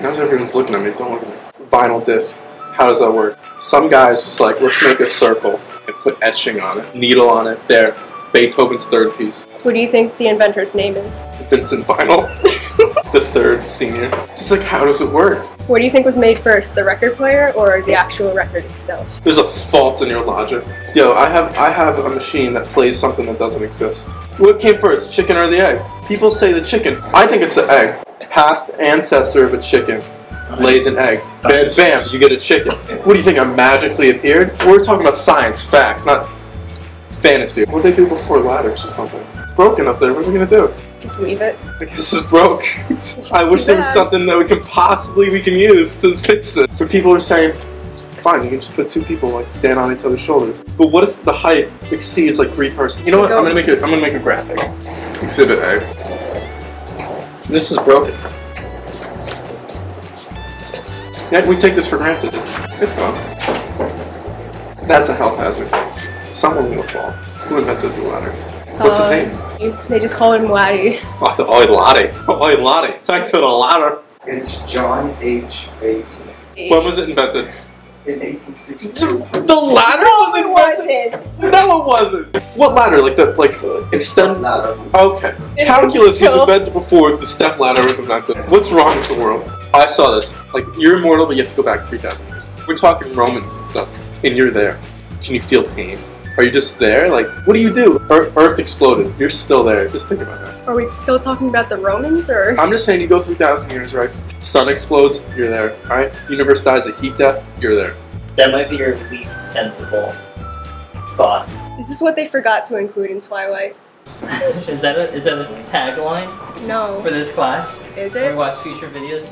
Now that everyone's looking at me, don't look at me. Vinyl disc. How does that work? Some guy's just like, let's make a circle and put etching on it, needle on it, there. Beethoven's third piece. What do you think the inventor's name is? Vincent Vinyl, the third senior. Just like, how does it work? What do you think was made first, the record player or the actual record itself? There's a fault in your logic. Yo, I have I have a machine that plays something that doesn't exist. What came first, chicken or the egg? People say the chicken. I think it's the egg. Past ancestor of a chicken lays an egg. Bam, bam, you get a chicken. What do you think? I magically appeared? We're talking about science, facts, not fantasy. What they do before ladders or something? It's broken up there. What are we gonna do? Just leave it. I guess it's broke. It's I wish there was something that we could possibly we can use to fix it. For people who are saying, fine, you can just put two people like stand on each other's shoulders. But what if the height exceeds like three person? You know what? I'm gonna make it. I'm gonna make a graphic. Exhibit A. This is broken. Yeah, we take this for granted. It's, it's gone. That's a health hazard. Someone gonna fall. Who invented the ladder? What's his Uh, name? They just call him Laddie. Oi, Lottie. Oi, Lottie. Thanks for the ladder. It's John H. Balsley When was it invented? in 1862. The ladder was invented. No, it wasn't. What ladder? Like the like uh, in STEM? Ladder. Okay. It Calculus was was invented before the step ladder was invented. What's wrong with the world? I saw this. Like you're immortal, but you have to go back three thousand years. We're talking Romans and stuff, and you're there. Can you feel pain? Are you just there? Like, what do you do? Earth exploded. You're still there. Just think about that. Are we still talking about the Romans or? I'm just saying, you go 3,000 years, right? Sun explodes, you're there. Right? Universe dies of heat death, you're there. That might be your least sensible thought. Is this what they forgot to include in Twilight? Is that a, is that a tagline No. for this class? Is When we it? watch future videos?